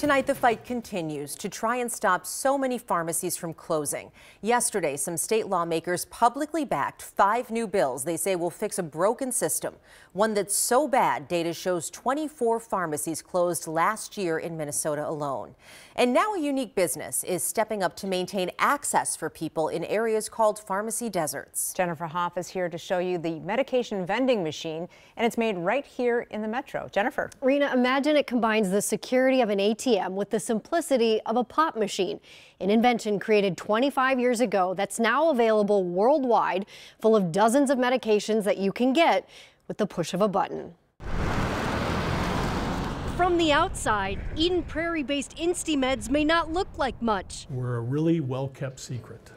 Tonight, the fight continues to try and stop so many pharmacies from closing. Yesterday, some state lawmakers publicly backed five new bills they say will fix a broken system. One that's so bad, data shows 24 pharmacies closed last year in Minnesota alone. And now a unique business is stepping up to maintain access for people in areas called pharmacy deserts. Jennifer Hoff is here to show you the medication vending machine, and it's made right here in the metro. Jennifer. Rena, imagine it combines the security of an ATM ATM with the simplicity of a pop machine, an invention created 25 years ago that's now available worldwide, full of dozens of medications that you can get with the push of a button. From the outside, Eden Prairie based InstyMeds may not look like much. We're a really well kept secret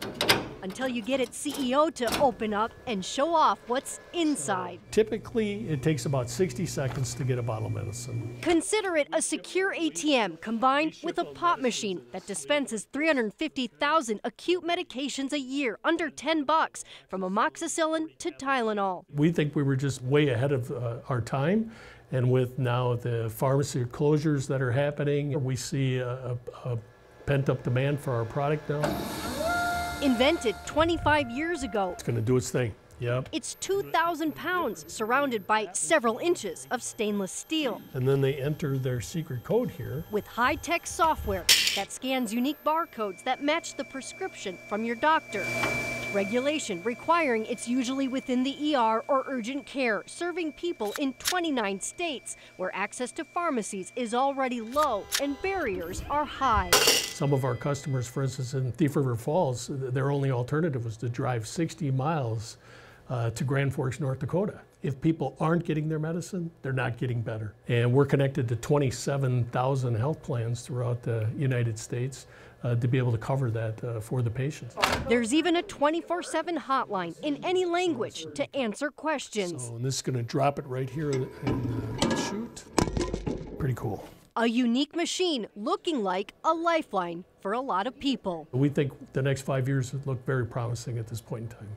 until you get its CEO to open up and show off what's inside. Typically, it takes about 60 seconds to get a bottle of medicine. Consider it a secure ATM combined with a pop machine that dispenses 350,000 acute medications a year under 10 bucks, from amoxicillin to Tylenol. We think we were just way ahead of uh, our time. And with now the pharmacy closures that are happening, we see a, a, a pent up demand for our product now. Invented 25 years ago. It's going to do its thing. Yep. It's 2,000 pounds surrounded by several inches of stainless steel. And then they enter their secret code here. With high tech software that scans unique barcodes that match the prescription from your doctor. Regulation requiring it's usually within the ER or urgent care, serving people in 29 states where access to pharmacies is already low and barriers are high. Some of our customers, for instance, in Thief River Falls, their only alternative was to drive 60 miles uh, to Grand Forks, North Dakota. If people aren't getting their medicine, they're not getting better. And we're connected to 27,000 health plans throughout the United States uh, to be able to cover that uh, for the patients. There's even a 24 7 hotline in any language to answer questions. So, this is going to drop it right here and, the chute. Pretty cool. A unique machine looking like a lifeline for a lot of people. We think the next five years look very promising at this point in time.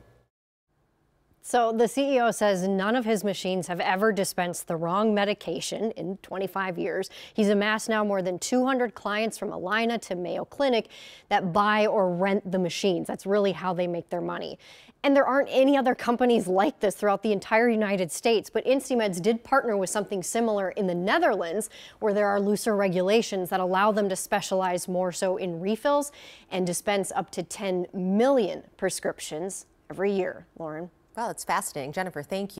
So the CEO says none of his machines have ever dispensed the wrong medication in 25 years. He's amassed now more than 200 clients from Allina to Mayo Clinic that buy or rent the machines. That's really how they make their money. And there aren't any other companies like this throughout the entire United States, but InstyMeds did partner with something similar in the Netherlands, where there are looser regulations that allow them to specialize more so in refills and dispense up to 10 million prescriptions every year. Lauren. Well, it's fascinating. Jennifer, thank you.